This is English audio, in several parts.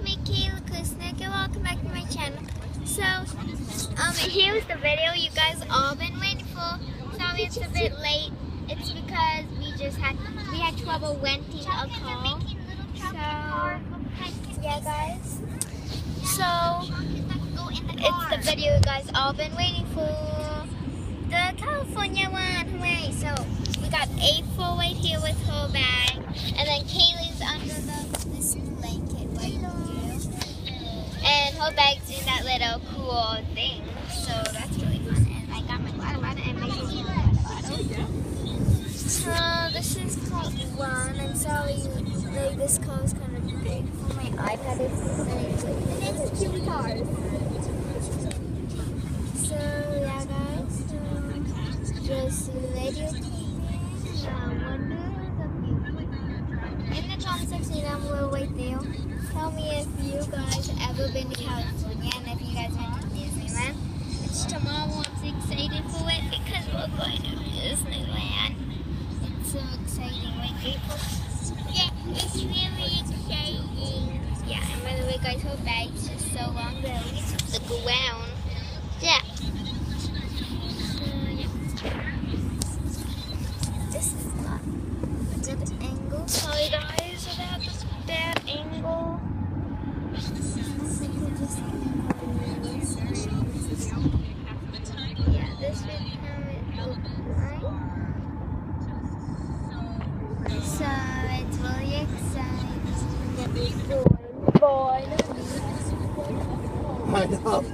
it's me, Kayla Kusnick, and welcome back to my channel. So, um, here's the video you guys all been waiting for. Sorry it's a bit late. It's because we just had we had trouble renting a car. So, yeah, guys. So, it's the video you guys all been waiting for. The California one. Hooray! So, we got April right here with her bag, and then Kaylee's under the this blanket right here, and her bag's in that little cool thing. So that's really fun. And I got my water bottle and my water bottle. So this is called one. I'm sorry, like this car is kind of big for my iPad. It's like, it is cute cars. 16 and we're with you. Tell me if you guys ever been to California and if you guys went to Disneyland. It's tomorrow. I'm excited for it because we're going to Disneyland. It's so exciting, right people? Yeah, it's really exciting. Yeah, and by the way guys, her bag's just so long that it the ground. Yeah. Boy, I know.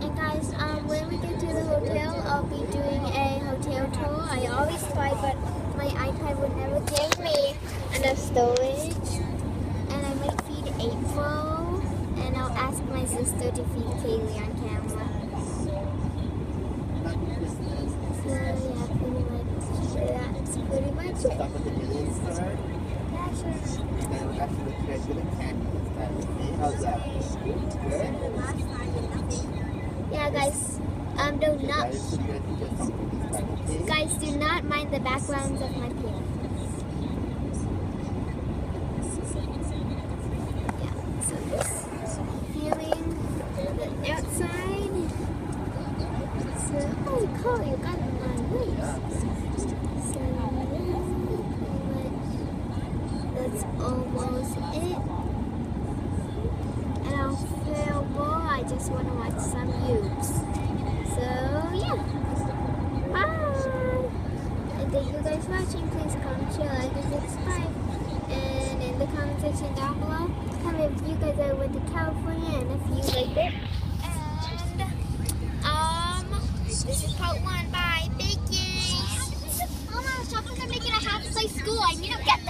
And guys, um, when we get to the hotel, I'll be doing a hotel tour. I always try, but my iPad would never give me enough storage. And I might feed April, and I'll ask my sister to feed Kaylee on camera. Stop the. Yeah, guys. Um, do not, guys, do not mind the backgrounds of my parents. Yeah. So this feeling the outside. So, oh, cool! You got it on waist. So yeah, that's almost it. And I'll feel more. I just want to watch some YouTubes. So yeah. Bye. And thank you guys for watching. Please comment, share, like, and subscribe. And in the comment section down below, me if you guys ever went to California and if you liked it. And um, this is part one. Bye. Big Mama, stop making a half play school. I need to get